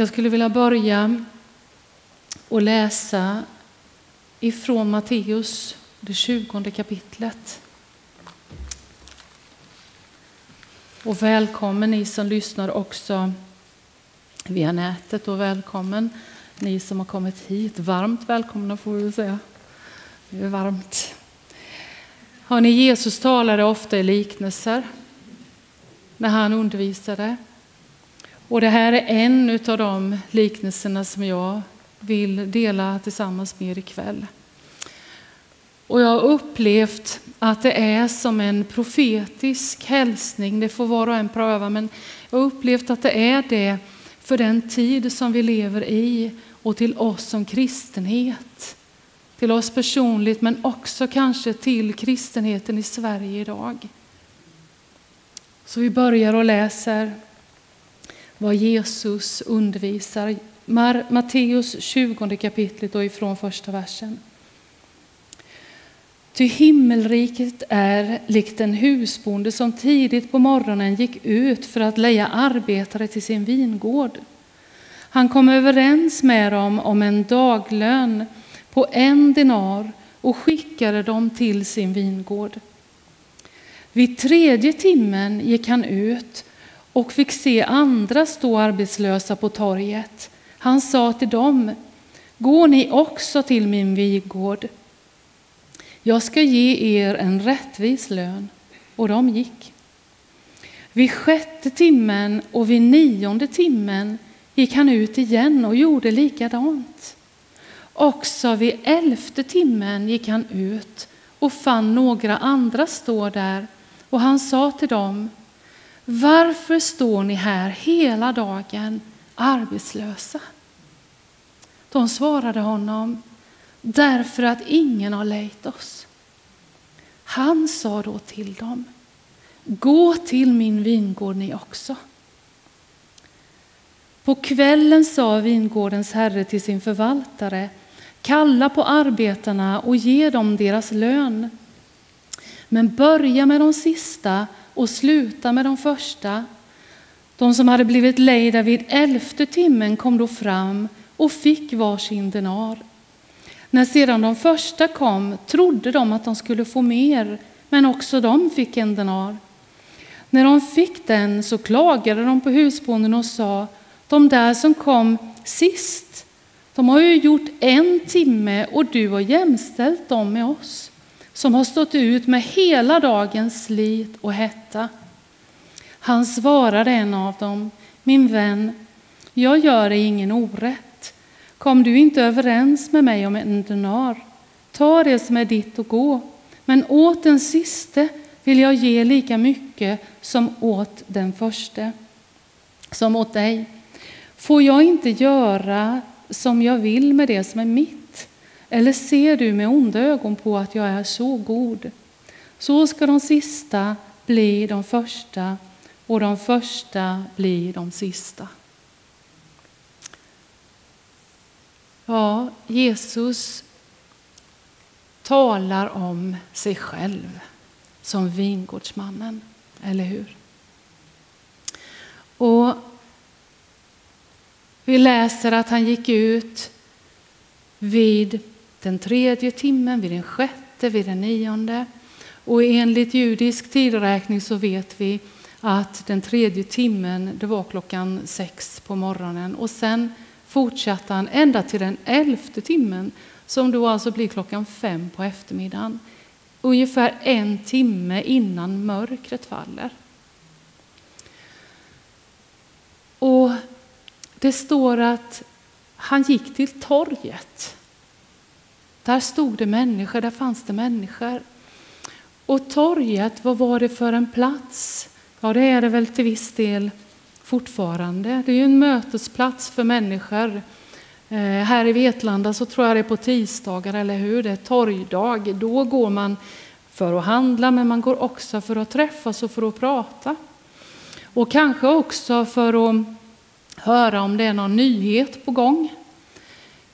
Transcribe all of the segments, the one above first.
jag skulle vilja börja och läsa ifrån Matteus, det tjugonde kapitlet. Och välkommen ni som lyssnar också via nätet och välkommen ni som har kommit hit. Varmt välkomna får vi säga. Det är varmt. Hör ni Jesus talade ofta i liknelser när han undervisade. Och det här är en av de liknelserna som jag vill dela tillsammans med er ikväll. Och jag har upplevt att det är som en profetisk hälsning. Det får var och en pröva, men jag har upplevt att det är det för den tid som vi lever i och till oss som kristenhet. Till oss personligt, men också kanske till kristenheten i Sverige idag. Så vi börjar och läser vad Jesus undervisar. Matteus 20 kapitlet och ifrån första versen. Ty himmelriket är likt en husbonde som tidigt på morgonen gick ut för att leja arbetare till sin vingård. Han kom överens med dem om en daglön på en dinar och skickade dem till sin vingård. Vid tredje timmen gick han ut och fick se andra stå arbetslösa på torget. Han sa till dem, gå ni också till min vigård? jag ska ge er en rättvis lön. Och de gick. Vid sjätte timmen och vid nionde timmen gick han ut igen och gjorde likadant. Också vid elfte timmen gick han ut och fann några andra stå där och han sa till dem varför står ni här hela dagen arbetslösa? De svarade honom därför att ingen har lejt oss. Han sa då till dem, gå till min vingård ni också. På kvällen sa vingårdens herre till sin förvaltare, kalla på arbetarna och ge dem deras lön. Men börja med de sista och sluta med de första. De som hade blivit lejda vid elfte timmen kom då fram och fick varsin denar. När sedan de första kom trodde de att de skulle få mer, men också de fick en denar. När de fick den så klagade de på husbonden och sa, de där som kom sist, de har ju gjort en timme och du har jämställt dem med oss som har stått ut med hela dagens slit och hetta. Han svarade en av dem, min vän, jag gör dig ingen orätt. Kom du inte överens med mig om en denar, ta det som är ditt och gå. Men åt den siste vill jag ge lika mycket som åt den förste, som åt dig. Får jag inte göra som jag vill med det som är mitt? Eller ser du med onda ögon på att jag är så god? Så ska de sista bli de första och de första bli de sista. Ja, Jesus talar om sig själv som vingårdsmannen, eller hur? Och vi läser att han gick ut vid den tredje timmen, vid den sjätte, vid den nionde. Och enligt judisk tideräkning så vet vi att den tredje timmen det var klockan sex på morgonen. Och sen fortsatte han ända till den elfte timmen som då alltså blir klockan fem på eftermiddagen. Ungefär en timme innan mörkret faller. Och det står att han gick till torget. Där stod det människor, där fanns det människor. Och torget, vad var det för en plats? Ja, det är det väl till viss del fortfarande. Det är ju en mötesplats för människor. Eh, här i Vetlanda så tror jag det är på tisdagar, eller hur? Det är torgdag. Då går man för att handla, men man går också för att träffas och för att prata. Och kanske också för att höra om det är någon nyhet på gång.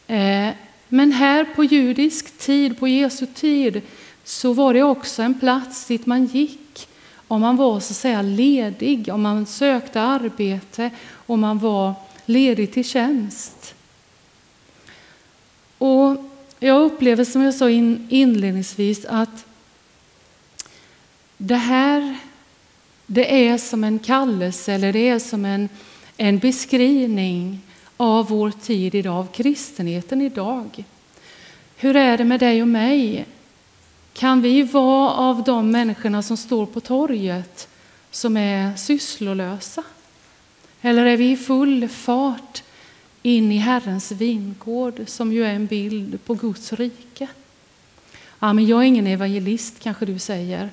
Eh, men här på judisk tid, på Jesu tid, så var det också en plats dit man gick om man var så att säga ledig, om man sökte arbete, om man var ledig till tjänst. Och jag upplever som jag sa inledningsvis att det här det är som en kallelse eller det är som en, en beskrivning av vår tid idag, av kristenheten idag. Hur är det med dig och mig? Kan vi vara av de människorna som står på torget som är sysslolösa? Eller är vi i full fart in i Herrens vingård som ju är en bild på Guds rike? Ja, men jag är ingen evangelist, kanske du säger.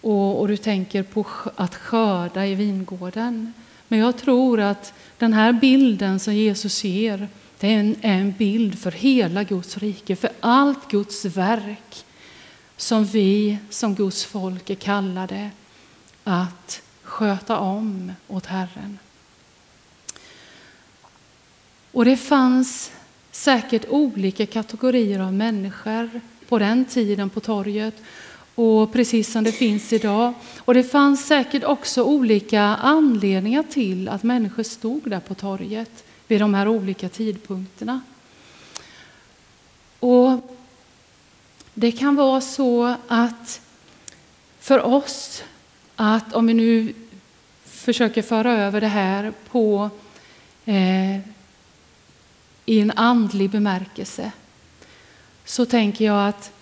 Och, och du tänker på att skörda i vingården. Men jag tror att den här bilden som Jesus ger det är en, en bild för hela Guds rike, för allt Guds verk som vi som Guds folk är kallade att sköta om åt Herren. Och det fanns säkert olika kategorier av människor på den tiden på torget och precis som det finns idag. Och det fanns säkert också olika anledningar till att människor stod där på torget vid de här olika tidpunkterna. Och det kan vara så att för oss, att om vi nu försöker föra över det här på eh, i en andlig bemärkelse, så tänker jag att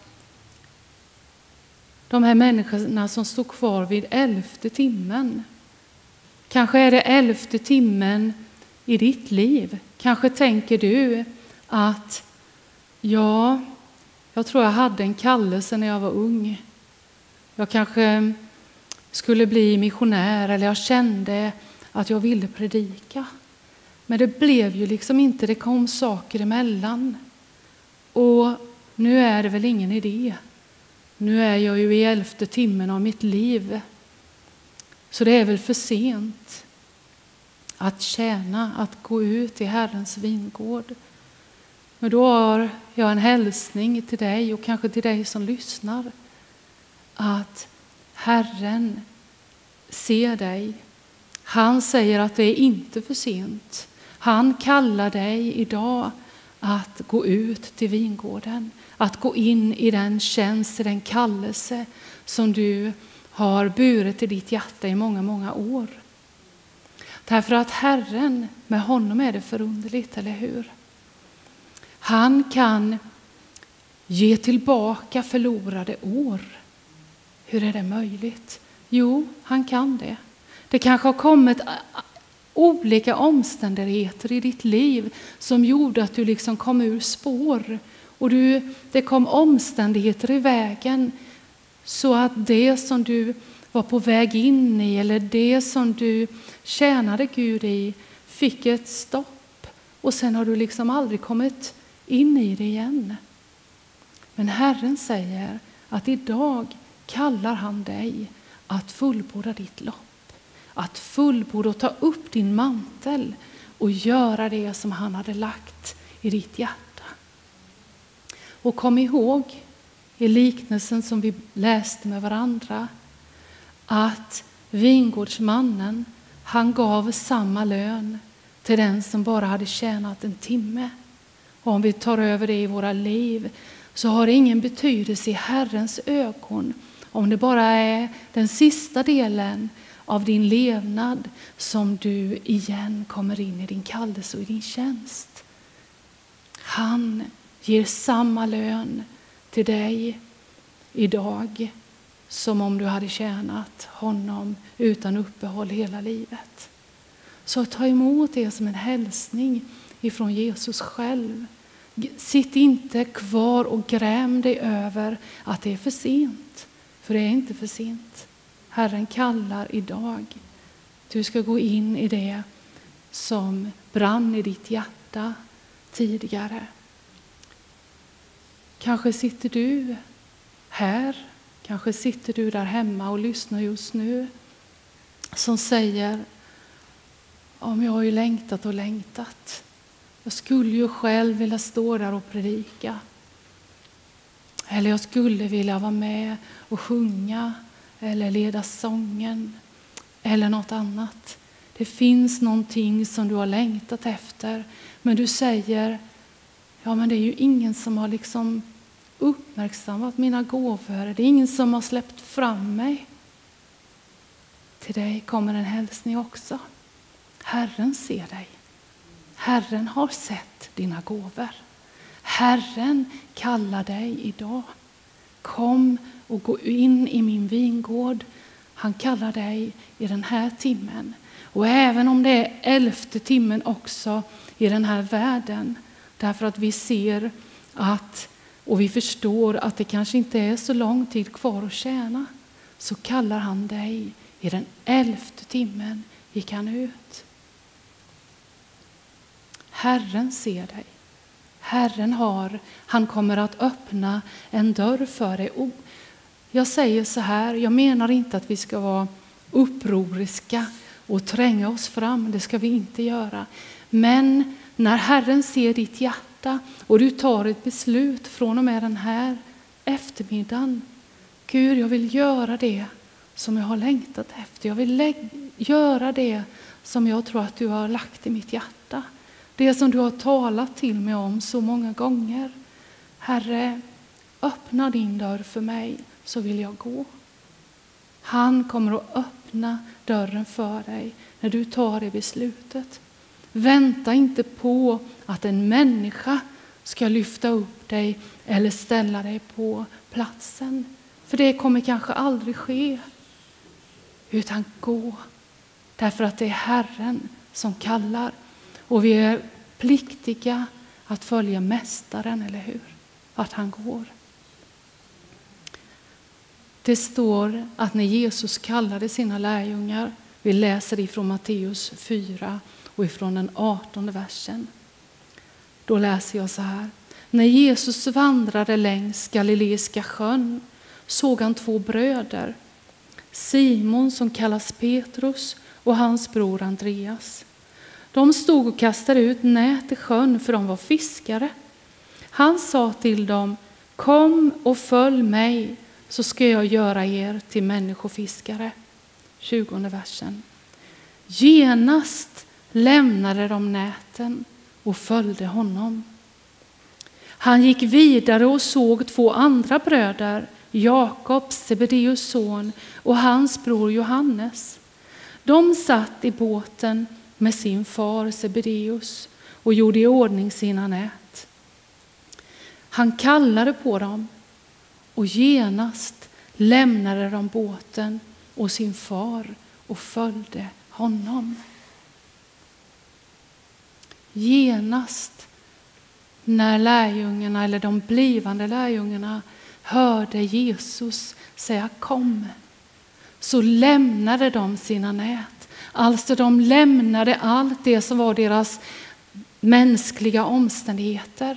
de här människorna som stod kvar vid elfte timmen, kanske är det elfte timmen i ditt liv. Kanske tänker du att ja, jag tror jag hade en kallelse när jag var ung. Jag kanske skulle bli missionär eller jag kände att jag ville predika. Men det blev ju liksom inte, det kom saker emellan. Och nu är det väl ingen idé. Nu är jag ju i elfte timmen av mitt liv. Så det är väl för sent att tjäna, att gå ut i Herrens vingård. Men då har jag en hälsning till dig och kanske till dig som lyssnar. Att Herren ser dig. Han säger att det är inte för sent. Han kallar dig idag att gå ut till vingården, att gå in i den tjänst, den kallelse som du har burit i ditt hjärta i många, många år. Därför att Herren, med honom är det förunderligt, eller hur? Han kan ge tillbaka förlorade år. Hur är det möjligt? Jo, han kan det. Det kanske har kommit olika omständigheter i ditt liv som gjorde att du liksom kom ur spår. Och du, det kom omständigheter i vägen så att det som du var på väg in i eller det som du tjänade Gud i fick ett stopp och sen har du liksom aldrig kommit in i det igen. Men Herren säger att idag kallar han dig att fullborda ditt lopp. Att fullborda och ta upp din mantel och göra det som han hade lagt i ditt hjärta. Och kom ihåg i liknelsen som vi läste med varandra att vingårdsmannen han gav samma lön till den som bara hade tjänat en timme. Och om vi tar över det i våra liv så har det ingen betydelse i Herrens ögon om det bara är den sista delen av din levnad som du igen kommer in i din kallelse och i din tjänst. Han ger samma lön till dig idag som om du hade tjänat honom utan uppehåll hela livet. Så ta emot det som en hälsning ifrån Jesus själv. Sitt inte kvar och gräm dig över att det är för sent, för det är inte för sent. Herren kallar idag. Du ska gå in i det som brann i ditt hjärta tidigare. Kanske sitter du här Kanske sitter du där hemma och lyssnar just nu som säger om jag har ju längtat och längtat. Jag skulle ju själv vilja stå där och predika. Eller jag skulle vilja vara med och sjunga eller leda sången eller något annat. Det finns någonting som du har längtat efter, men du säger ja, men det är ju ingen som har liksom uppmärksammat mina gåvor. Det är ingen som har släppt fram mig. Till dig kommer en hälsning också. Herren ser dig. Herren har sett dina gåvor. Herren kallar dig idag. Kom och gå in i min vingård. Han kallar dig i den här timmen. Och även om det är elfte timmen också i den här världen, därför att vi ser att och vi förstår att det kanske inte är så lång tid kvar att tjäna, så kallar han dig. I den elfte timmen gick han ut. Herren ser dig. Herren har, han kommer att öppna en dörr för dig. Och jag säger så här, jag menar inte att vi ska vara upproriska och tränga oss fram, det ska vi inte göra. Men när Herren ser ditt hjärta och du tar ett beslut från och med den här eftermiddagen. Gud, jag vill göra det som jag har längtat efter. Jag vill göra det som jag tror att du har lagt i mitt hjärta. Det som du har talat till mig om så många gånger. Herre, öppna din dörr för mig så vill jag gå. Han kommer att öppna dörren för dig när du tar det beslutet. Vänta inte på att en människa ska lyfta upp dig eller ställa dig på platsen. För det kommer kanske aldrig ske. Utan gå, därför att det är Herren som kallar. Och vi är pliktiga att följa Mästaren, eller hur? Vart han går. Det står att när Jesus kallade sina lärjungar, vi läser ifrån Matteus 4 och ifrån den 18 versen. Då läser jag så här. När Jesus vandrade längs Galileiska sjön såg han två bröder, Simon som kallas Petrus och hans bror Andreas. De stod och kastade ut nät i sjön för de var fiskare. Han sa till dem, kom och följ mig så ska jag göra er till människofiskare. 20 versen. Genast lämnade de näten och följde honom. Han gick vidare och såg två andra bröder, Jakob, Sebedeus son, och hans bror Johannes. De satt i båten med sin far Sebedeus och gjorde i ordning sina nät. Han kallade på dem och genast lämnade de båten och sin far och följde honom. Genast när lärjungarna, eller de blivande lärjungarna, hörde Jesus säga kom, så lämnade de sina nät. Alltså de lämnade allt det som var deras mänskliga omständigheter.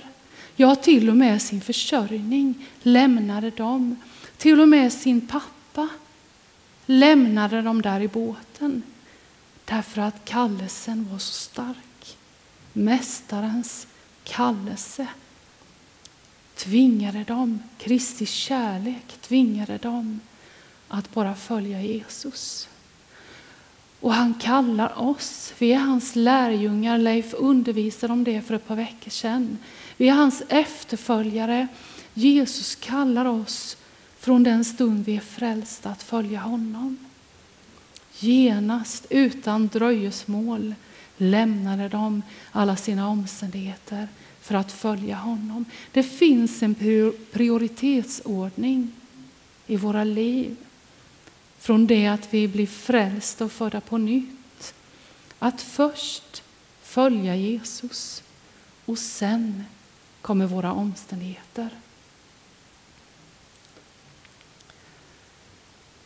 Ja, till och med sin försörjning lämnade de. Till och med sin pappa lämnade de där i båten. Därför att kallelsen var så stark. Mästarens kallelse tvingade dem, Kristi kärlek tvingade dem att bara följa Jesus. Och han kallar oss, vi är hans lärjungar. Leif undervisade om det för ett par veckor sedan. Vi är hans efterföljare. Jesus kallar oss från den stund vi är frälsta att följa honom. Genast, utan dröjsmål, lämnade de alla sina omständigheter för att följa honom. Det finns en prioritetsordning i våra liv. Från det att vi blir frälsta och födda på nytt. Att först följa Jesus och sen kommer våra omständigheter.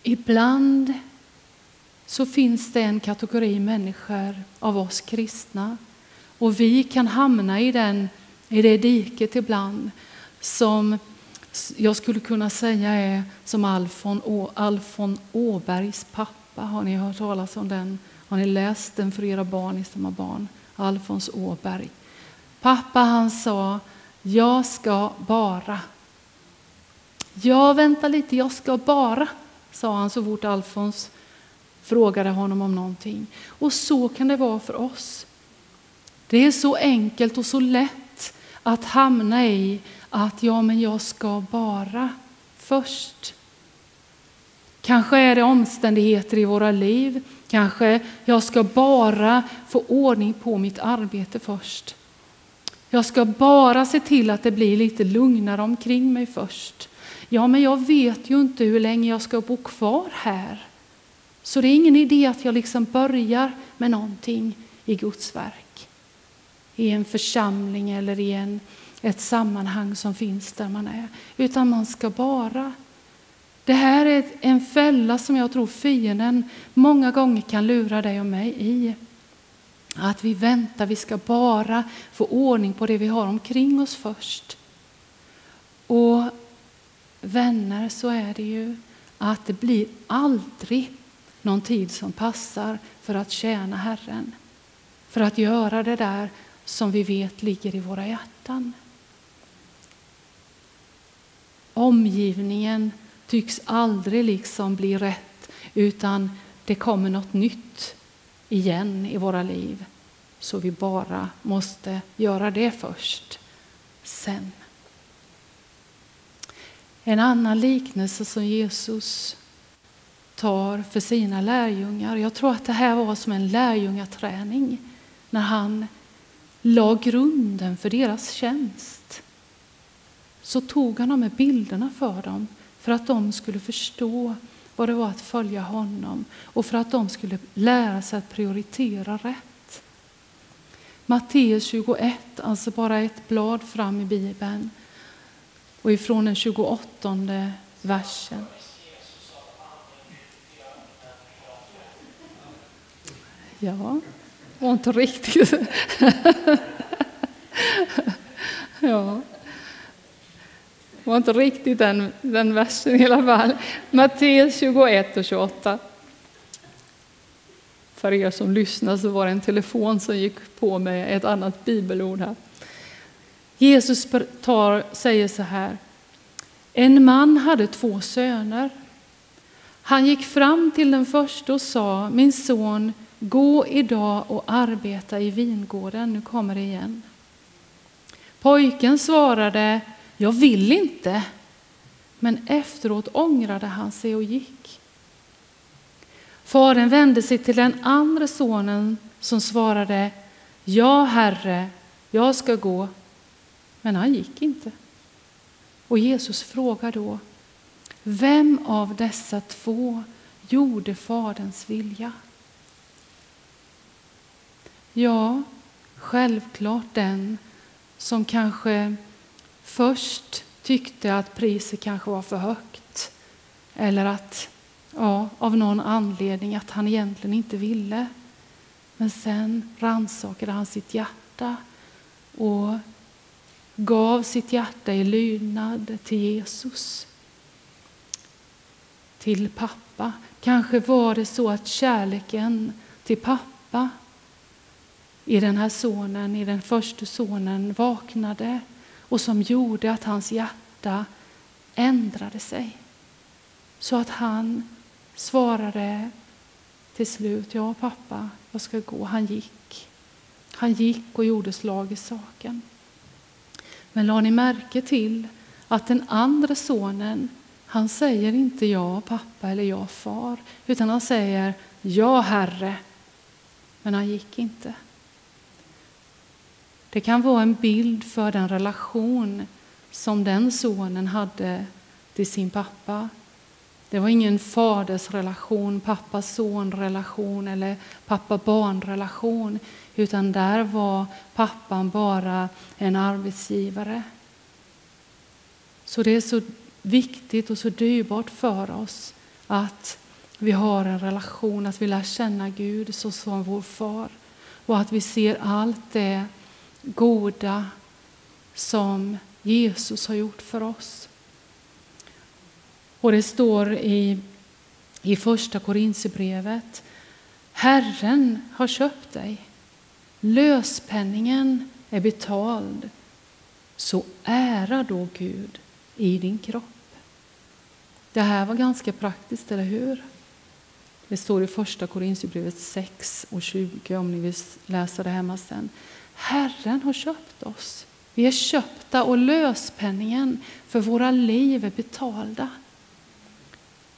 Ibland så finns det en kategori människor av oss kristna och vi kan hamna i, den, i det diket ibland som jag skulle kunna säga är som Alfon, Å, Alfon Åbergs pappa. Har ni hört talas om den? Har ni läst den för era barn, ni som har barn? Alfons Åberg. Pappa han sa, jag ska bara. Ja, vänta lite, jag ska bara, sa han så fort Alfons frågade honom om någonting. Och så kan det vara för oss. Det är så enkelt och så lätt att hamna i att ja, men jag ska bara först. Kanske är det omständigheter i våra liv. Kanske jag ska bara få ordning på mitt arbete först. Jag ska bara se till att det blir lite lugnare omkring mig först. Ja, men jag vet ju inte hur länge jag ska bo kvar här. Så det är ingen idé att jag liksom börjar med någonting i Guds verk. I en församling eller i en, ett sammanhang som finns där man är. Utan man ska bara. Det här är en fälla som jag tror fienden många gånger kan lura dig och mig i. Att vi väntar, vi ska bara få ordning på det vi har omkring oss först. Och vänner, så är det ju att det blir aldrig någon tid som passar för att tjäna Herren. För att göra det där som vi vet ligger i våra hjärtan. Omgivningen tycks aldrig liksom bli rätt utan det kommer något nytt igen i våra liv. Så vi bara måste göra det först, sen. En annan liknelse som Jesus tar för sina lärjungar. Jag tror att det här var som en lärjungaträning när han la grunden för deras tjänst. Så tog han de här bilderna för dem för att de skulle förstå vad det var att följa honom och för att de skulle lära sig att prioritera rätt. Matteus 21, alltså bara ett blad fram i Bibeln och ifrån den 28 versen. Ja, var inte riktigt... ja. Det var inte riktigt den, den versen i alla fall. Matteus 21 och 28. För er som lyssnar så var det en telefon som gick på med ett annat bibelord här. Jesus tar, säger så här. En man hade två söner. Han gick fram till den första och sa, min son, gå idag och arbeta i vingården. Nu kommer det igen. Pojken svarade, jag vill inte. Men efteråt ångrade han sig och gick. Fadern vände sig till den andra sonen som svarade, ja herre, jag ska gå. Men han gick inte. Och Jesus frågar då, vem av dessa två gjorde Faderns vilja? Ja, självklart den som kanske först tyckte att priset kanske var för högt. Eller att, ja, av någon anledning att han egentligen inte ville. Men sen rannsakade han sitt hjärta och gav sitt hjärta i lydnad till Jesus. Till pappa. Kanske var det så att kärleken till pappa i den här sonen, i den första sonen vaknade och som gjorde att hans hjärta ändrade sig. Så att han svarade till slut, ja pappa, jag ska gå. Han gick. Han gick och gjorde slag i saken. Men la ni märke till att den andra sonen, han säger inte ja pappa eller ja far, utan han säger ja herre. Men han gick inte. Det kan vara en bild för den relation som den sonen hade till sin pappa. Det var ingen fadersrelation, pappa-son-relation eller pappa-barn-relation, utan där var pappan bara en arbetsgivare. Så det är så viktigt och så dyrbart för oss att vi har en relation, att vi lär känna Gud så som vår far och att vi ser allt det goda som Jesus har gjort för oss. Och det står i, i första Korintierbrevet Herren har köpt dig. Löspenningen är betald. Så ära då Gud i din kropp. Det här var ganska praktiskt, eller hur? Det står i första Korinthierbrevet 6 och 20 om ni vill läsa det hemma sen. Herren har köpt oss. Vi är köpta och löspenningen för våra liv är betalda.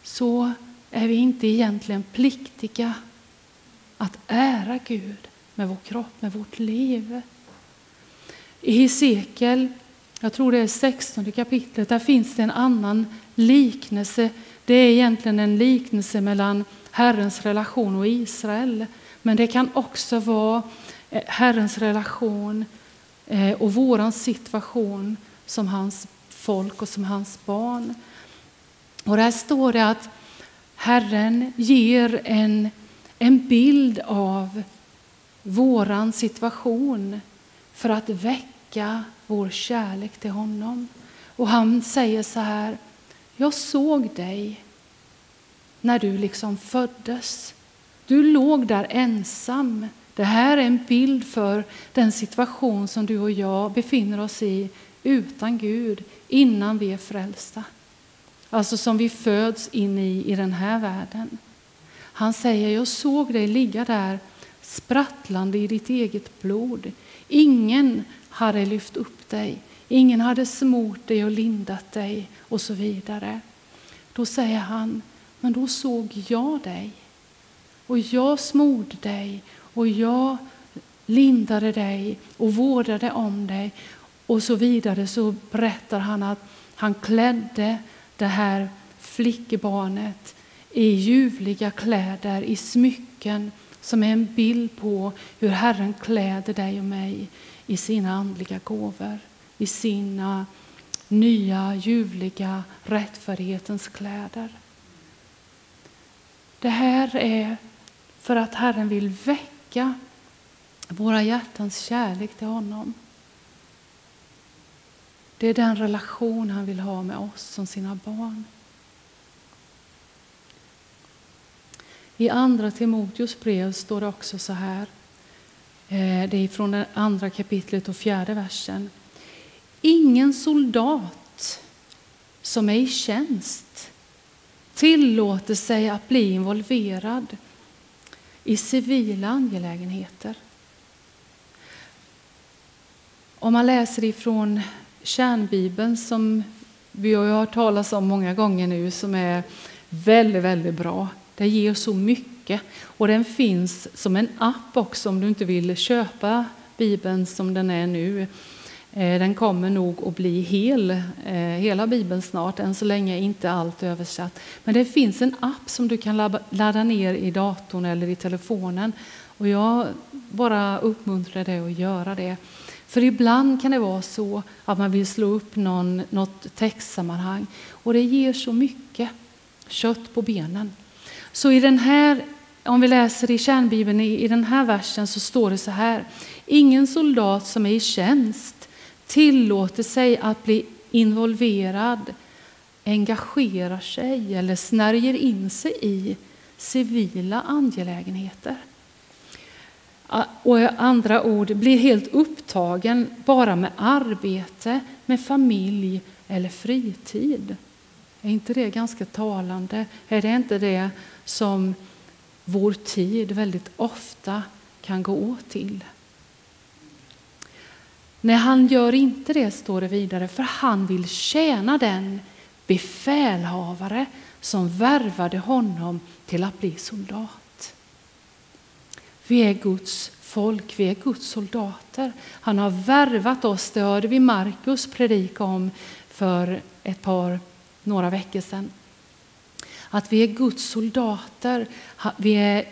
Så är vi inte egentligen pliktiga att ära Gud med vår kropp, med vårt liv. I Hesekiel, jag tror det är 16 kapitlet, där finns det en annan liknelse. Det är egentligen en liknelse mellan Herrens relation och Israel. Men det kan också vara Eh, Herrens relation eh, och vår situation som hans folk och som hans barn. Och där står det att Herren ger en, en bild av våran situation för att väcka vår kärlek till honom. Och han säger så här, jag såg dig när du liksom föddes. Du låg där ensam. Det här är en bild för den situation som du och jag befinner oss i utan Gud innan vi är frälsta. Alltså som vi föds in i i den här världen. Han säger, jag såg dig ligga där sprattlande i ditt eget blod. Ingen hade lyft upp dig, ingen hade smort dig och lindat dig och så vidare. Då säger han, men då såg jag dig och jag smorde dig och jag lindade dig och vårdade om dig och så vidare. Så berättar han att han klädde det här flickebarnet i ljuvliga kläder, i smycken som är en bild på hur Herren kläder dig och mig i sina andliga gåvor, i sina nya ljuvliga rättfärdighetens kläder. Det här är för att Herren vill väcka våra hjärtans kärlek till honom. Det är den relation han vill ha med oss som sina barn. I Andra Timoteus brev står det också så här. Eh, det är från det andra kapitlet och fjärde versen. Ingen soldat som är i tjänst tillåter sig att bli involverad i civila angelägenheter. Om man läser ifrån kärnbibeln som vi har hört talas om många gånger nu som är väldigt, väldigt bra. Det ger så mycket och den finns som en app också om du inte vill köpa bibeln som den är nu. Eh, den kommer nog att bli hel, eh, hela bibeln snart, än så länge är inte allt översatt. Men det finns en app som du kan ladda ner i datorn eller i telefonen och jag bara uppmuntrar dig att göra det. För ibland kan det vara så att man vill slå upp någon, något textsammanhang och det ger så mycket kött på benen. Så i den här, om vi läser i kärnbibeln i, i den här versen så står det så här. Ingen soldat som är i tjänst tillåter sig att bli involverad, engagerar sig eller snärjer in sig i civila angelägenheter och andra ord blir helt upptagen bara med arbete, med familj eller fritid. Är inte det ganska talande? Är det inte det som vår tid väldigt ofta kan gå åt till? Nej, han gör inte det, står det vidare, för han vill tjäna den befälhavare som värvade honom till att bli soldat. Vi är Guds folk, vi är Guds soldater. Han har värvat oss, det hörde vi Markus predika om för ett par, några veckor sedan. Att vi är Guds soldater, vi är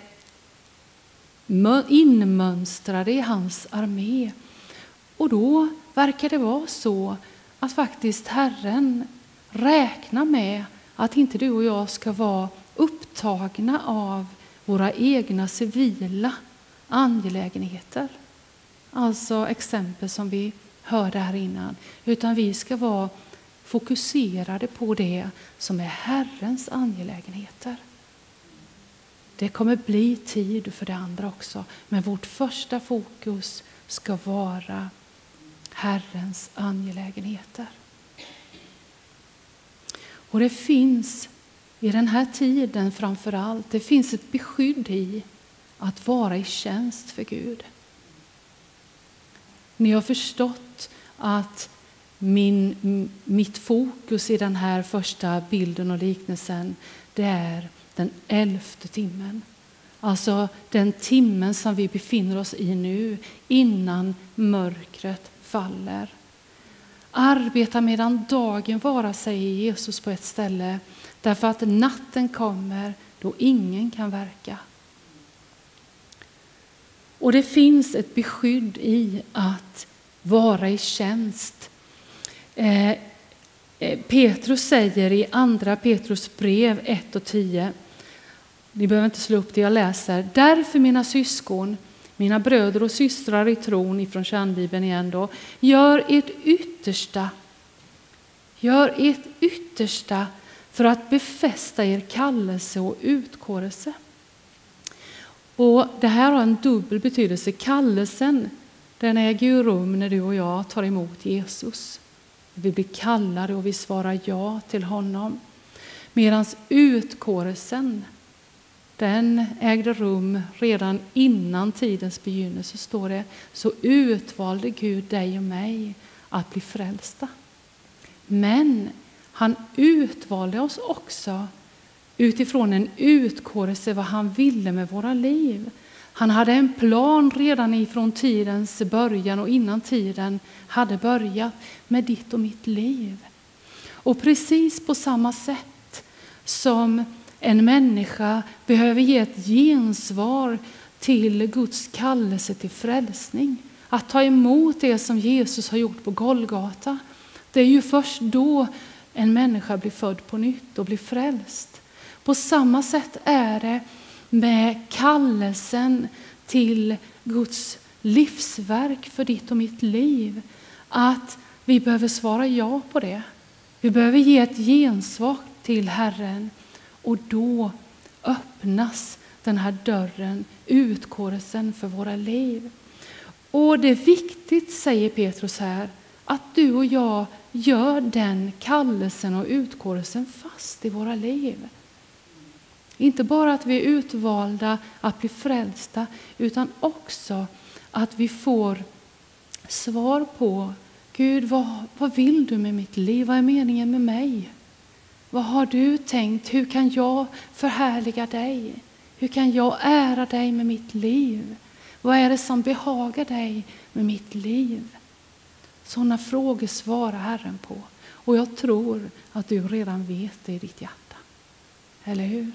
inmönstrade i hans armé. Och då verkar det vara så att faktiskt Herren räknar med att inte du och jag ska vara upptagna av våra egna civila angelägenheter. Alltså exempel som vi hörde här innan. Utan vi ska vara fokuserade på det som är Herrens angelägenheter. Det kommer bli tid för det andra också, men vårt första fokus ska vara Herrens angelägenheter. Och det finns i den här tiden framför allt. Det finns ett beskydd i att vara i tjänst för Gud. Ni har förstått att min, mitt fokus i den här första bilden och liknelsen det är den elfte timmen. Alltså den timmen som vi befinner oss i nu innan mörkret faller. Arbeta medan dagen varar, säger Jesus på ett ställe därför att natten kommer då ingen kan verka. Och det finns ett beskydd i att vara i tjänst. Eh, eh Petrus säger i andra Petrus brev 1 och 10. Ni behöver inte slå upp det jag läser. Därför mina syskon, mina bröder och systrar i tron ifrån kärnbibeln igen då. Gör ert yttersta. Gör ert yttersta för att befästa er kallelse och utkårelse. Och det här har en dubbel betydelse. Kallelsen den äger ju rum när du och jag tar emot Jesus. Vi blir kallade och vi svarar ja till honom. Medan utkårelsen den ägde rum redan innan tidens begynnelse, står det. Så utvalde Gud dig och mig att bli frälsta. Men han utvalde oss också utifrån en utkårelse vad han ville med våra liv. Han hade en plan redan ifrån tidens början och innan tiden hade börjat med ditt och mitt liv. Och precis på samma sätt som en människa behöver ge ett gensvar till Guds kallelse till frälsning, att ta emot det som Jesus har gjort på Golgata. Det är ju först då en människa blir född på nytt och blir frälst. På samma sätt är det med kallelsen till Guds livsverk för ditt och mitt liv. Att vi behöver svara ja på det. Vi behöver ge ett gensvar till Herren och då öppnas den här dörren, utkårelsen för våra liv. Och det är viktigt, säger Petrus här, att du och jag gör den kallelsen och utkårelsen fast i våra liv. Inte bara att vi är utvalda att bli frälsta, utan också att vi får svar på Gud, vad, vad vill du med mitt liv? Vad är meningen med mig? Vad har du tänkt? Hur kan jag förhärliga dig? Hur kan jag ära dig med mitt liv? Vad är det som behagar dig med mitt liv? Sådana frågor svarar Herren på. Och jag tror att du redan vet det i ditt hjärta. Eller hur?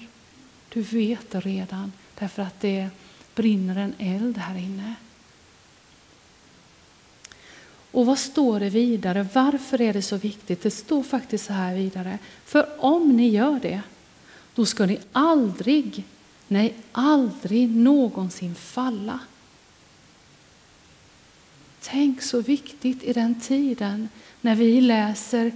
Du vet det redan därför att det brinner en eld här inne. Och vad står det vidare? Varför är det så viktigt? Det står faktiskt så här vidare. För om ni gör det, då ska ni aldrig, nej aldrig någonsin falla. Tänk så viktigt i den tiden när vi läser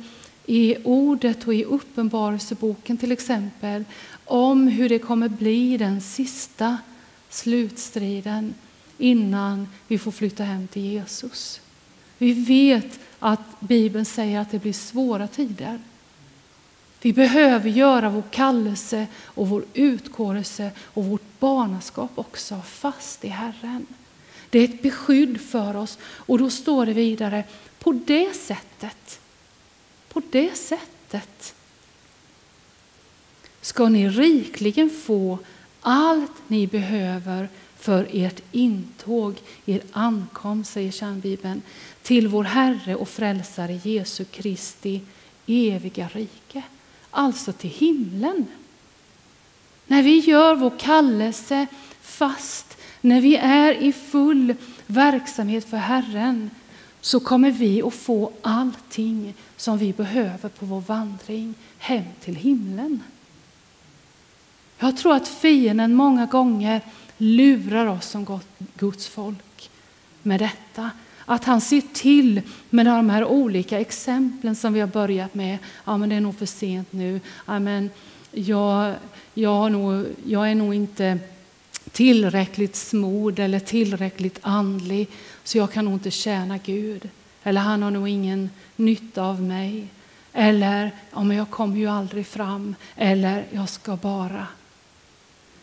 i ordet och i Uppenbarelseboken till exempel om hur det kommer bli den sista slutstriden innan vi får flytta hem till Jesus. Vi vet att Bibeln säger att det blir svåra tider. Vi behöver göra vår kallelse och vår utkårelse och vårt barnaskap också fast i Herren. Det är ett beskydd för oss. Och då står det vidare, på det sättet, på det sättet ska ni rikligen få allt ni behöver för ert intåg, er ankomst, säger kärnbibeln, till vår Herre och Frälsare Jesu Kristi eviga rike. Alltså till himlen. När vi gör vår kallelse fast, när vi är i full verksamhet för Herren, så kommer vi att få allting som vi behöver på vår vandring hem till himlen. Jag tror att fienden många gånger lurar oss som Guds folk med detta. Att han ser till med de här olika exemplen som vi har börjat med. Ja, men det är nog för sent nu. Ja, men jag, jag, nog, jag är nog inte tillräckligt smord eller tillräckligt andlig så jag kan nog inte tjäna Gud. Eller han har nog ingen nytta av mig. Eller, ja men jag kommer ju aldrig fram. Eller, jag ska bara.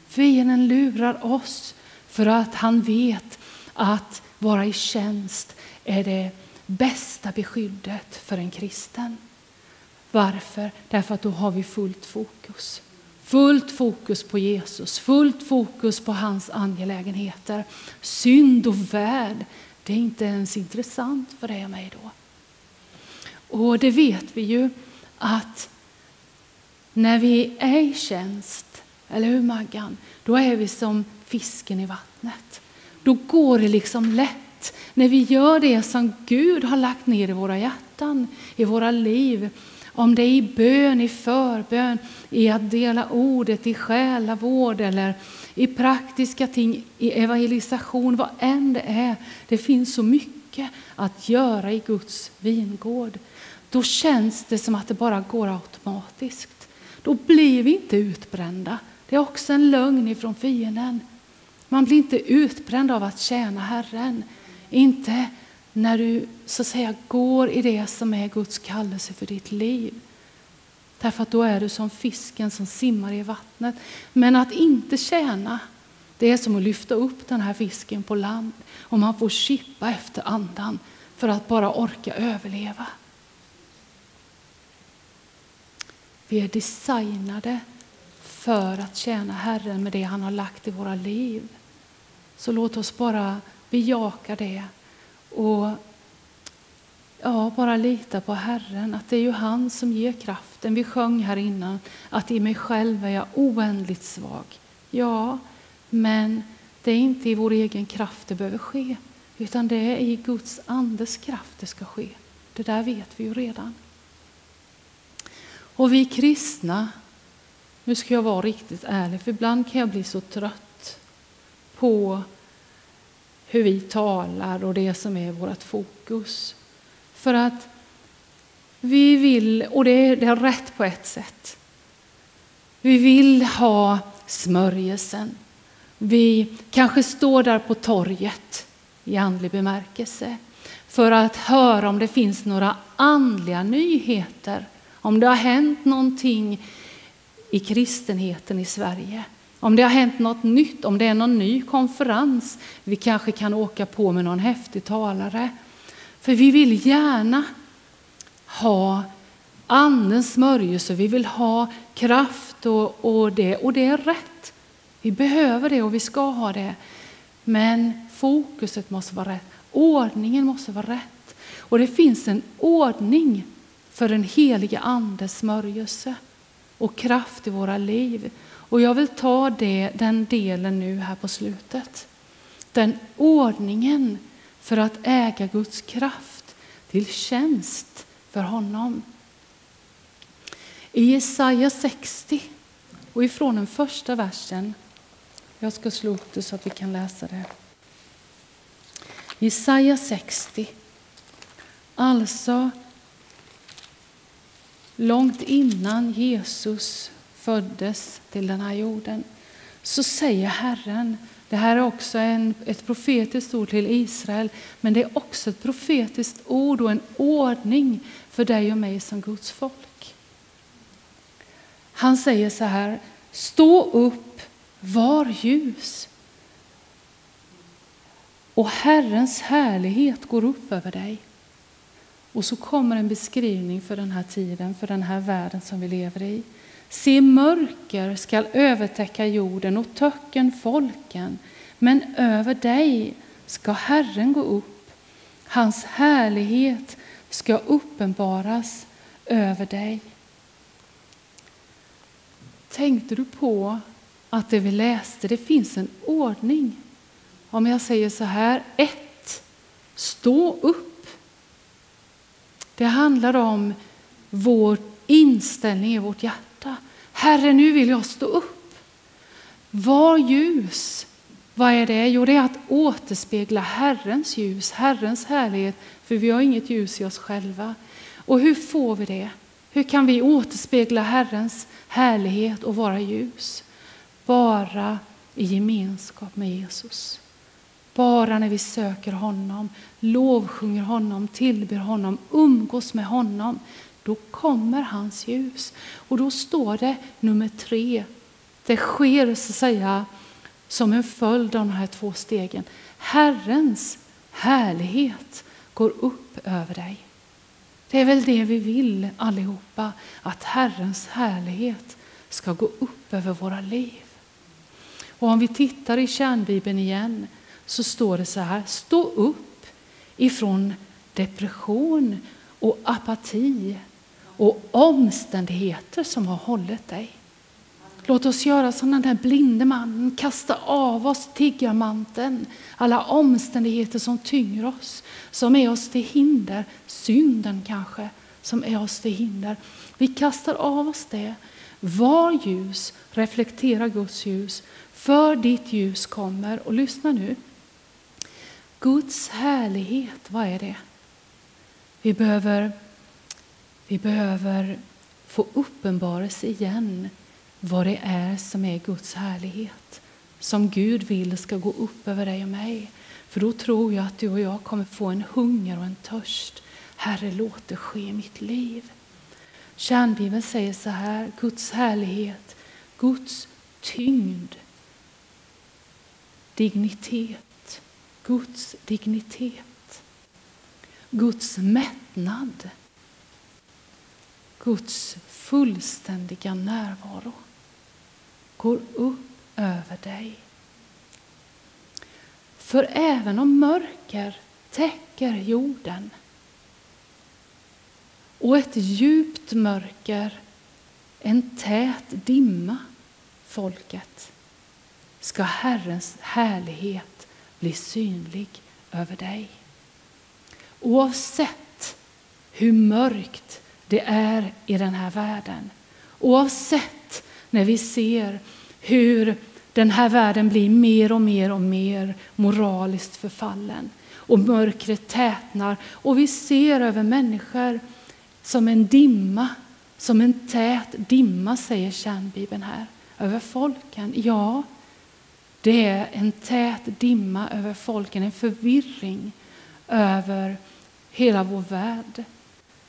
Fienden lurar oss för att han vet att vara i tjänst är det bästa beskyddet för en kristen. Varför? Därför att då har vi fullt fokus. Fullt fokus på Jesus, fullt fokus på hans angelägenheter. Synd och värld, det är inte ens intressant för dig och mig då. Och det vet vi ju att när vi är i tjänst, eller hur Maggan, då är vi som fisken i vattnet. Då går det liksom lätt när vi gör det som Gud har lagt ner i våra hjärtan, i våra liv. Om det är i bön, i förbön, i att dela ordet, i själavård eller i praktiska ting, i evangelisation, vad än det är. Det finns så mycket att göra i Guds vingård. Då känns det som att det bara går automatiskt. Då blir vi inte utbrända. Det är också en lögn ifrån fienden. Man blir inte utbränd av att tjäna Herren. Inte när du så att säga går i det som är Guds kallelse för ditt liv. Därför att då är du som fisken som simmar i vattnet. Men att inte tjäna, det är som att lyfta upp den här fisken på land och man får kippa efter andan för att bara orka överleva. Vi är designade för att tjäna Herren med det han har lagt i våra liv. Så låt oss bara bejaka det och ja, bara lita på Herren, att det är ju han som ger kraften. Vi sjöng här innan att i mig själv är jag oändligt svag. Ja, men det är inte i vår egen kraft det behöver ske, utan det är i Guds andes kraft det ska ske. Det där vet vi ju redan. Och vi kristna, nu ska jag vara riktigt ärlig, för ibland kan jag bli så trött på hur vi talar och det som är vårt fokus. För att vi vill, och det är, det är rätt på ett sätt, vi vill ha smörjelsen. Vi kanske står där på torget i andlig bemärkelse för att höra om det finns några andliga nyheter, om det har hänt någonting i kristenheten i Sverige. Om det har hänt något nytt, om det är någon ny konferens, vi kanske kan åka på med någon häftig talare. För vi vill gärna ha andens smörjelse, vi vill ha kraft och, och det. Och det är rätt. Vi behöver det och vi ska ha det. Men fokuset måste vara rätt. Ordningen måste vara rätt. Och det finns en ordning för den heliga andes smörjelse och kraft i våra liv. Och jag vill ta det, den delen nu här på slutet. Den ordningen för att äga Guds kraft till tjänst för honom. I Jesaja 60 och ifrån den första versen, jag ska slå upp det så att vi kan läsa det. Jesaja 60, alltså långt innan Jesus föddes till den här jorden, så säger Herren, det här är också en, ett profetiskt ord till Israel, men det är också ett profetiskt ord och en ordning för dig och mig som Guds folk. Han säger så här, stå upp, var ljus och Herrens härlighet går upp över dig. Och så kommer en beskrivning för den här tiden, för den här världen som vi lever i. Se, mörker skall övertäcka jorden och töcken folken, men över dig ska Herren gå upp. Hans härlighet ska uppenbaras över dig. Tänkte du på att det vi läste, det finns en ordning? Om jag säger så här, 1. stå upp. Det handlar om vår inställning i vårt hjärta. Herre, nu vill jag stå upp. Var ljus. Vad är det? Jo, det är att återspegla Herrens ljus, Herrens härlighet, för vi har inget ljus i oss själva. Och hur får vi det? Hur kan vi återspegla Herrens härlighet och vara ljus? Bara i gemenskap med Jesus. Bara när vi söker honom, lovsjunger honom, tillber honom, umgås med honom. då kommer hans ljus. Och då står det nummer tre. Det sker så att säga som en följd av de här två stegen. Herrens härlighet går upp över dig. Det är väl det vi vill allihopa, att Herrens härlighet ska gå upp över våra liv. Och om vi tittar i kärnbibeln igen så står det så här, stå upp ifrån depression och apati och omständigheter som har hållit dig. Låt oss göra som den där blinde mannen, kasta av oss tiggarmanteln, alla omständigheter som tynger oss, som är oss till hinder, synden kanske, som är oss till hinder. Vi kastar av oss det. Var ljus, reflektera Guds ljus, för ditt ljus kommer. Och lyssna nu. Guds härlighet, vad är det? Vi behöver, vi behöver få uppenbarelse igen vad det är som är Guds härlighet. Som Gud vill ska gå upp över dig och mig. För då tror jag att du och jag kommer få en hunger och en törst. Herre, låt det ske i mitt liv. Kärnbibeln säger så här, Guds härlighet, Guds tyngd, dignitet, Guds dignitet, Guds mättnad, Guds fullständiga närvaro går upp över dig. För även om mörker täcker jorden och ett djupt mörker, en tät dimma, folket ska Herrens härlighet blir synlig över dig. Oavsett hur mörkt det är i den här världen, oavsett när vi ser hur den här världen blir mer och mer och mer moraliskt förfallen och mörkret tätnar och vi ser över människor som en dimma, som en tät dimma, säger kärnbibeln här, över folken. Ja, det är en tät dimma över folken, en förvirring över hela vår värld.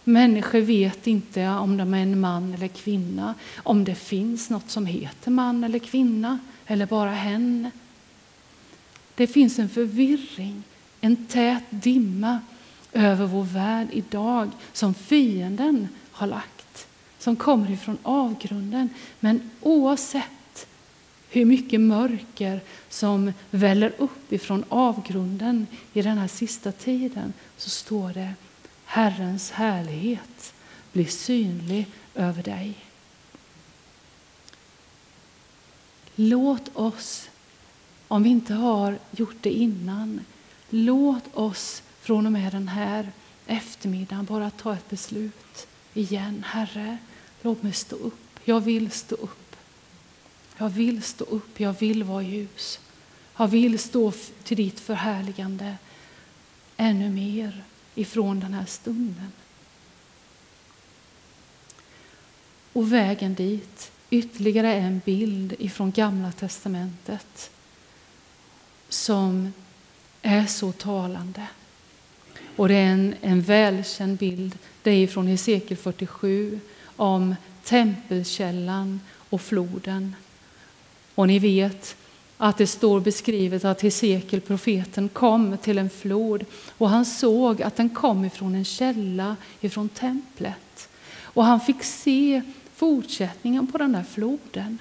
Människor vet inte om de är en man eller kvinna, om det finns något som heter man eller kvinna eller bara hen. Det finns en förvirring, en tät dimma över vår värld idag som fienden har lagt, som kommer ifrån avgrunden. Men oavsett hur mycket mörker som väller upp ifrån avgrunden i den här sista tiden så står det Herrens härlighet blir synlig över dig. Låt oss, om vi inte har gjort det innan, låt oss från och med den här eftermiddagen bara ta ett beslut igen. Herre, låt mig stå upp. Jag vill stå upp. Jag vill stå upp. Jag vill vara ljus. Jag vill stå till ditt förhärligande ännu mer ifrån den här stunden. Och vägen dit, ytterligare en bild ifrån Gamla testamentet som är så talande. Och det är en, en välkänd bild. Det är från Hesekiel 47 om tempelkällan och floden. Och ni vet att det står beskrivet att Hesekiel, profeten, kom till en flod och han såg att den kom ifrån en källa ifrån templet. Och han fick se fortsättningen på den där floden.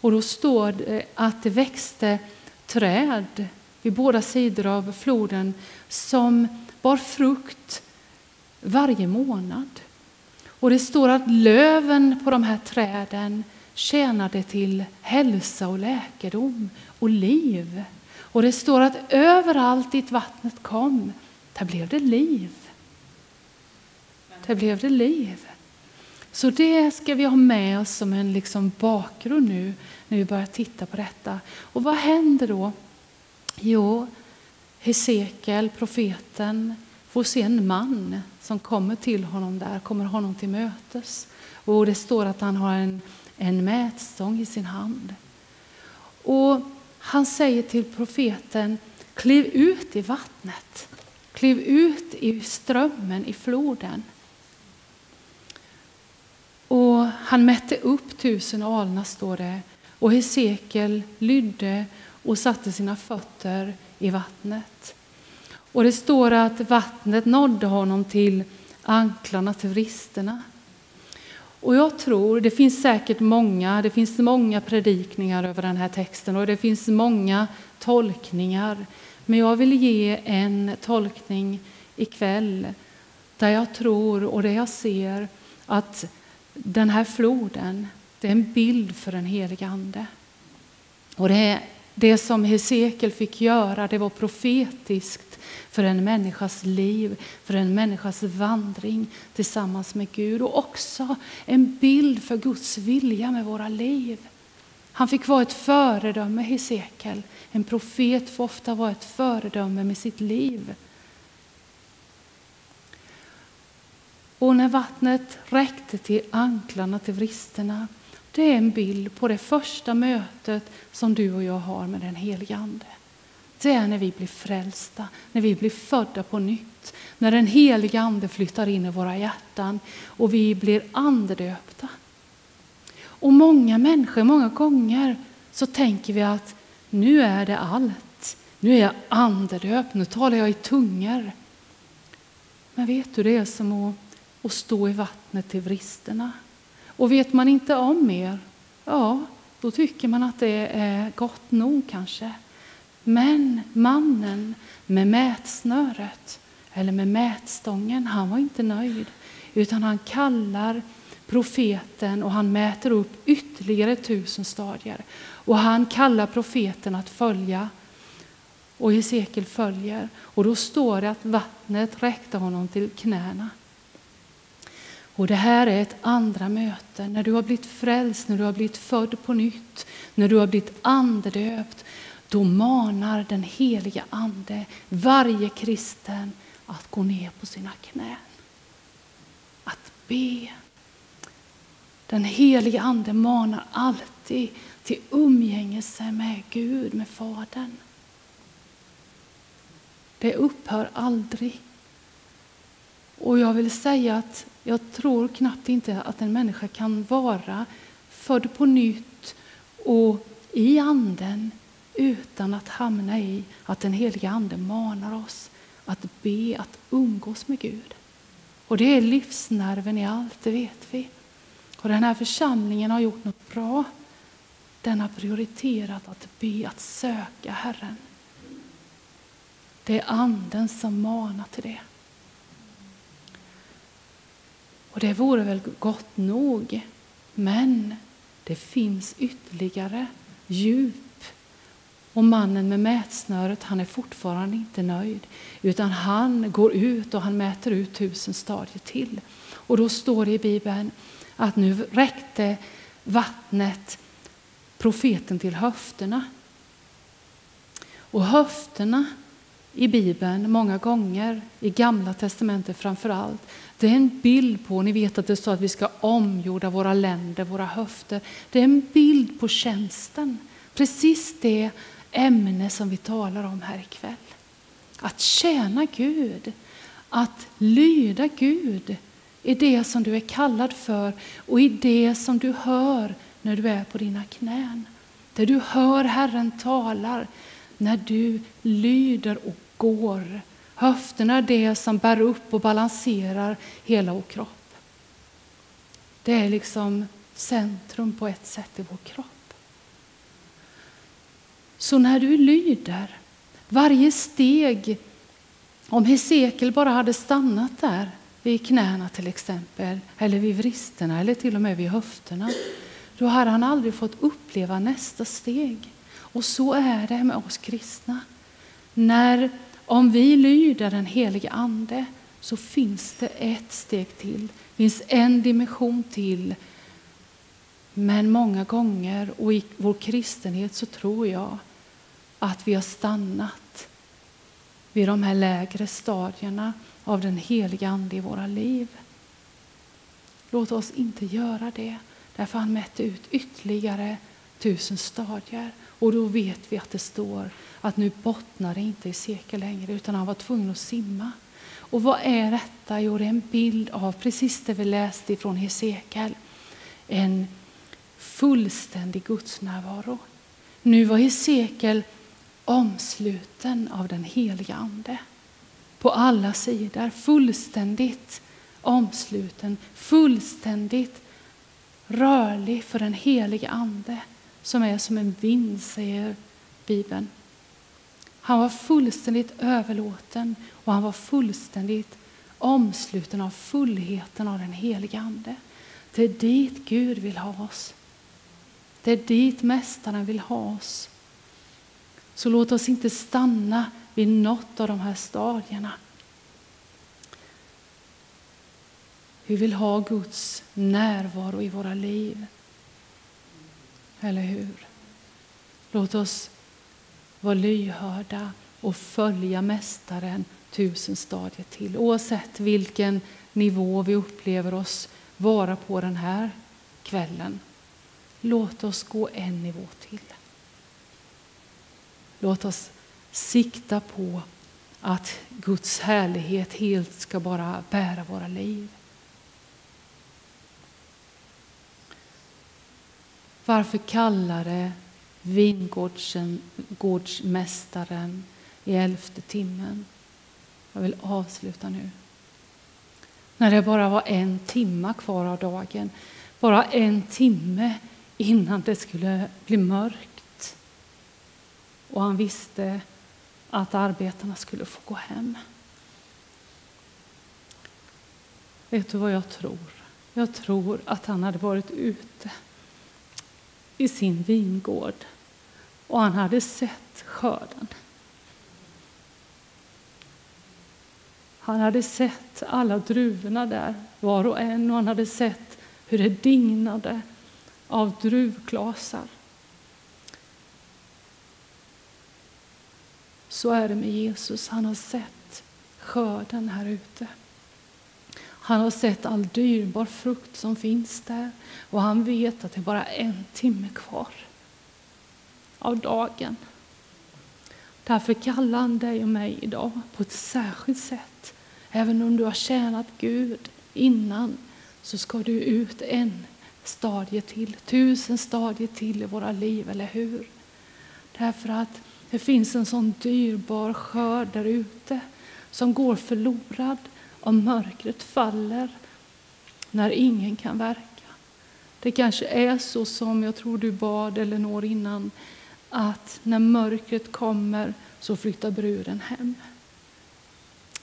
Och då står det att det växte träd vid båda sidor av floden som bar frukt varje månad. Och det står att löven på de här träden tjänade till hälsa och läkedom och liv. Och det står att överallt dit vattnet kom, där blev det liv. Där blev det liv. Så det ska vi ha med oss som en liksom bakgrund nu när vi börjar titta på detta. Och vad händer då? Jo, Hesekiel, profeten, får se en man som kommer till honom där, kommer honom till mötes. Och det står att han har en, en mätstång i sin hand. Och han säger till profeten, kliv ut i vattnet. Kliv ut i strömmen, i floden. Han mätte upp tusen alnar, står det, och Hesekiel lydde och satte sina fötter i vattnet. Och det står att vattnet nådde honom till anklarna, till vristerna. Och jag tror, det finns säkert många, det finns många predikningar över den här texten och det finns många tolkningar. Men jag vill ge en tolkning ikväll där jag tror och där jag ser att den här floden, det är en bild för den helige Ande. Och det, är det som Hesekiel fick göra, det var profetiskt för en människas liv, för en människas vandring tillsammans med Gud och också en bild för Guds vilja med våra liv. Han fick vara ett föredöme, Hesekiel. En profet får ofta vara ett föredöme med sitt liv. Och när vattnet räckte till anklarna, till vristerna, det är en bild på det första mötet som du och jag har med den helige Ande. Det är när vi blir frälsta, när vi blir födda på nytt, när den helige Ande flyttar in i våra hjärtan och vi blir andedöpta. Och många människor, många gånger så tänker vi att nu är det allt. Nu är jag andedöpt, nu talar jag i tungor. Men vet du, det är som att, att stå i vattnet till vristerna. Och vet man inte om mer, ja, då tycker man att det är gott nog kanske. Men mannen med mätsnöret, eller med mätstången, han var inte nöjd. Utan han kallar profeten och han mäter upp ytterligare tusen stadier. Och han kallar profeten att följa. Och Hesekiel följer. Och då står det att vattnet räckte honom till knäna. Och det här är ett andra möte, när du har blivit frälst, när du har blivit född på nytt, när du har blivit andedöpt. Då manar den heliga Ande varje kristen att gå ner på sina knän. Att be. Den heliga Ande manar alltid till umgängelse med Gud, med Fadern. Det upphör aldrig. Och jag vill säga att jag tror knappt inte att en människa kan vara född på nytt och i anden utan att hamna i att den heliga Ande manar oss att be, att umgås med Gud. Och det är livsnerven i allt, det vet vi. Och den här församlingen har gjort något bra. Den har prioriterat att be, att söka Herren. Det är Anden som manar till det. Och det vore väl gott nog. Men det finns ytterligare djup. Och mannen med mätsnöret han är fortfarande inte nöjd. Utan han går ut och han mäter ut tusen stadier till. Och då står det i Bibeln att nu räckte vattnet profeten till höfterna. Och höfterna i Bibeln många gånger, i Gamla testamentet framför allt, det är en bild på, ni vet att det står att vi ska omjorda våra länder, våra höfter. Det är en bild på tjänsten. Precis det ämne som vi talar om här ikväll. Att tjäna Gud, att lyda Gud i det som du är kallad för och i det som du hör när du är på dina knän. Där du hör Herren talar, när du lyder och går Höfterna är det som bär upp och balanserar hela vår kropp. Det är liksom centrum på ett sätt i vår kropp. Så när du lyder, varje steg, om Hesekiel bara hade stannat där vid knäna till exempel, eller vid vristerna eller till och med vid höfterna, då hade han aldrig fått uppleva nästa steg. Och så är det med oss kristna. När om vi lyder den helige Ande så finns det ett steg till, finns en dimension till. Men många gånger, och i vår kristenhet, så tror jag att vi har stannat vid de här lägre stadierna av den heliga Ande i våra liv. Låt oss inte göra det, därför han mätte ut ytterligare tusen stadier. Och då vet vi att det står att nu bottnar det inte i sekel längre utan han var tvungen att simma. Och vad är detta? Jo, det är en bild av precis det vi läste ifrån Hesekiel. en fullständig Guds närvaro. Nu var Hesekiel omsluten av den heliga Ande. På alla sidor, fullständigt omsluten, fullständigt rörlig för den heliga Ande som är som en vind, säger Bibeln. Han var fullständigt överlåten och han var fullständigt omsluten av fullheten av den heliga Ande. Det är dit Gud vill ha oss. Det är dit Mästaren vill ha oss. Så låt oss inte stanna vid något av de här stadierna. Vi vill ha Guds närvaro i våra liv. Eller hur? Låt oss vara lyhörda och följa Mästaren tusen stadier till. Oavsett vilken nivå vi upplever oss vara på den här kvällen. Låt oss gå en nivå till. Låt oss sikta på att Guds härlighet helt ska bara bära våra liv. Varför kallade vingårdsmästaren i elfte timmen? Jag vill avsluta nu. När det bara var en timme kvar av dagen, bara en timme innan det skulle bli mörkt. Och han visste att arbetarna skulle få gå hem. Vet du vad jag tror? Jag tror att han hade varit ute i sin vingård och han hade sett skörden. Han hade sett alla druvorna där, var och en, och han hade sett hur det dignade av druvklasar. Så är det med Jesus. Han har sett skörden här ute. Han har sett all dyrbar frukt som finns där och han vet att det är bara en timme kvar av dagen. Därför kallar han dig och mig idag på ett särskilt sätt. Även om du har tjänat Gud innan så ska du ut en stadie till, tusen stadier till i våra liv, eller hur? Därför att det finns en sån dyrbar skörd där ute som går förlorad om mörkret faller när ingen kan verka. Det kanske är så som jag tror du bad eller når innan att när mörkret kommer så flyttar bruden hem.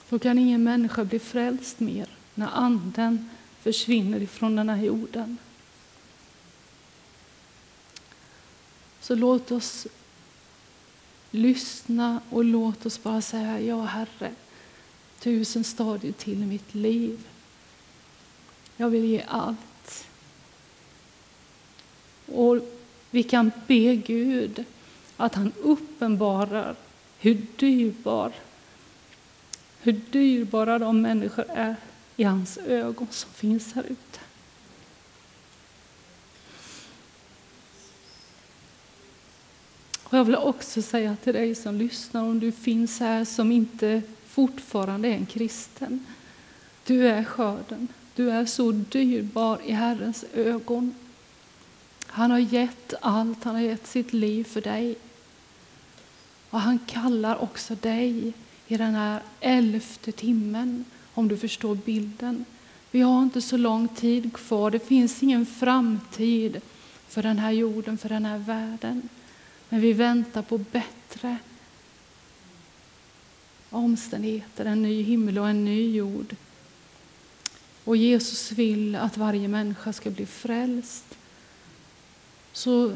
Då kan ingen människa bli frälst mer när anden försvinner ifrån den här jorden. Så låt oss lyssna och låt oss bara säga ja, Herre, tusen stadier till i mitt liv. Jag vill ge allt. Och vi kan be Gud att han uppenbarar hur dyrbar hur dyrbara de människor är i hans ögon som finns här ute. Och jag vill också säga till dig som lyssnar, om du finns här som inte fortfarande är en kristen. Du är skörden. Du är så dyrbar i Herrens ögon. Han har gett allt, han har gett sitt liv för dig. Och han kallar också dig i den här elfte timmen, om du förstår bilden. Vi har inte så lång tid kvar. Det finns ingen framtid för den här jorden, för den här världen. Men vi väntar på bättre omständigheter, en ny himmel och en ny jord. Och Jesus vill att varje människa ska bli frälst. Så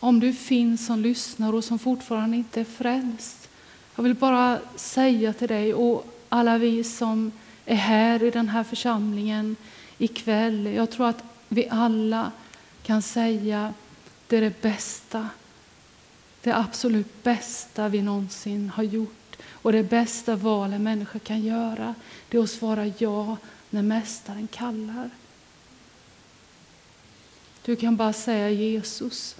om du finns som lyssnar och som fortfarande inte är frälst, jag vill bara säga till dig och alla vi som är här i den här församlingen ikväll, jag tror att vi alla kan säga det är det bästa, det absolut bästa vi någonsin har gjort och det bästa val en människa kan göra, det är att svara ja när Mästaren kallar. Du kan bara säga Jesus,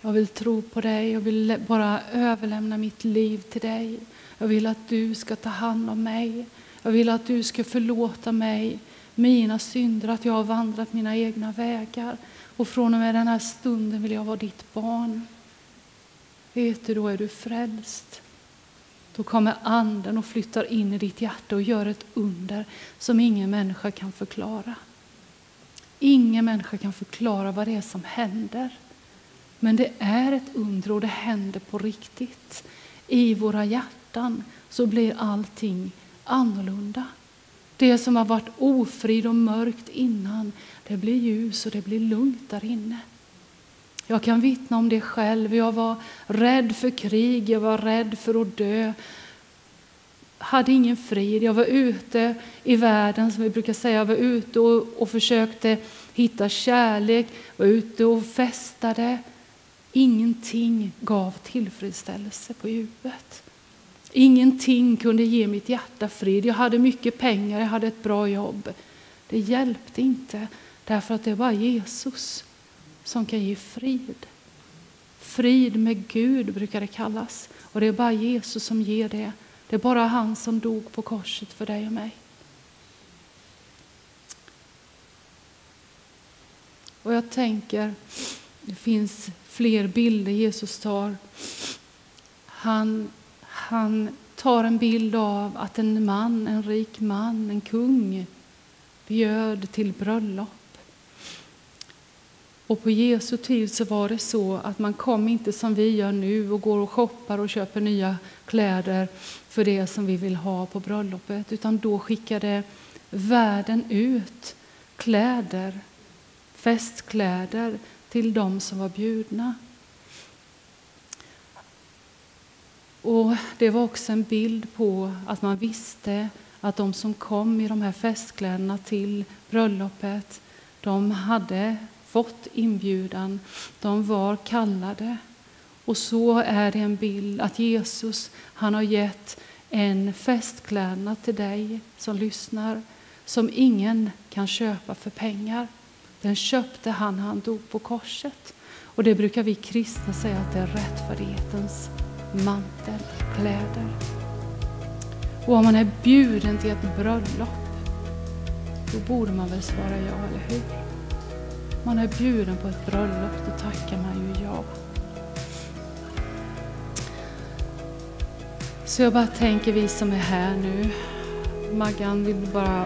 jag vill tro på dig, jag vill bara överlämna mitt liv till dig. Jag vill att du ska ta hand om mig. Jag vill att du ska förlåta mig mina synder, att jag har vandrat mina egna vägar. Och från och med den här stunden vill jag vara ditt barn. Vet du, då är du frälst. Då kommer Anden och flyttar in i ditt hjärta och gör ett under som ingen människa kan förklara. Ingen människa kan förklara vad det är som händer. Men det är ett under och det händer på riktigt. I våra hjärtan så blir allting annorlunda. Det som har varit ofrid och mörkt innan, det blir ljus och det blir lugnt där inne. Jag kan vittna om det själv. Jag var rädd för krig, jag var rädd för att dö. Hade ingen frid. Jag var ute i världen, som vi brukar säga. Jag var ute och, och försökte hitta kärlek, var ute och festade. Ingenting gav tillfredsställelse på djupet. Ingenting kunde ge mitt hjärta frid. Jag hade mycket pengar, jag hade ett bra jobb. Det hjälpte inte, därför att det är bara Jesus som kan ge frid. Frid med Gud brukar det kallas. Och det är bara Jesus som ger det. Det är bara han som dog på korset för dig och mig. Och jag tänker, det finns fler bilder Jesus tar. Han, han tar en bild av att en man, en rik man, en kung bjöd till bröllop. Och på Jesu tid så var det så att man kom inte som vi gör nu och går och shoppar och köper nya kläder för det som vi vill ha på bröllopet, utan då skickade världen ut kläder, festkläder till de som var bjudna. Och Det var också en bild på att man visste att de som kom i de här festkläderna till bröllopet, de hade fått inbjudan. De var kallade. Och så är det en bild att Jesus han har gett en festklädnad till dig som lyssnar som ingen kan köpa för pengar. Den köpte han när han dog på korset. Och det brukar vi kristna säga att det är rättfärdighetens mantel, kläder. Och om man är bjuden till ett bröllop, då borde man väl svara ja, eller hur? Man är bjuden på ett bröllop, då tackar man ju ja. Så jag bara tänker, vi som är här nu, Maggan vill bara,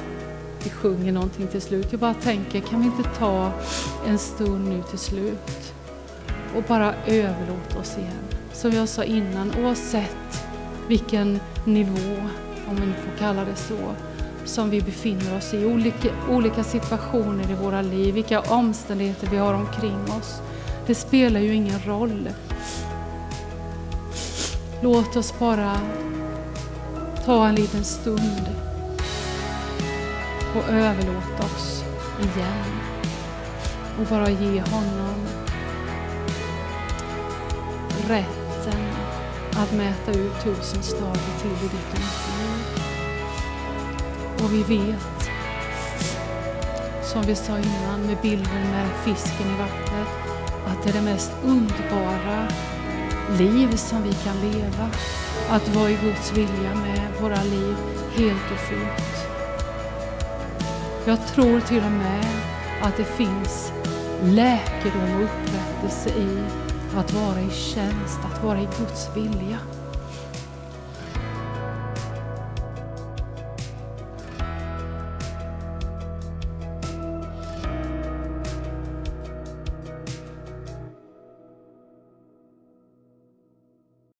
vi sjunger någonting till slut. Jag bara tänker, kan vi inte ta en stund nu till slut och bara överlåta oss igen? Som jag sa innan, oavsett vilken nivå, om vi nu får kalla det så, som vi befinner oss i, olika, olika situationer i våra liv, vilka omständigheter vi har omkring oss. Det spelar ju ingen roll. Låt oss bara ta en liten stund och överlåta oss igen och bara ge honom rätten att mäta ut tusen stadier till i ditt liv. Och vi vet, som vi sa innan med bilden med fisken i vattnet, att det är det mest underbara liv som vi kan leva. Att vara i Guds vilja med våra liv helt och fullt. Jag tror till och med att det finns läkedom och upprättelse i att vara i tjänst, att vara i Guds vilja.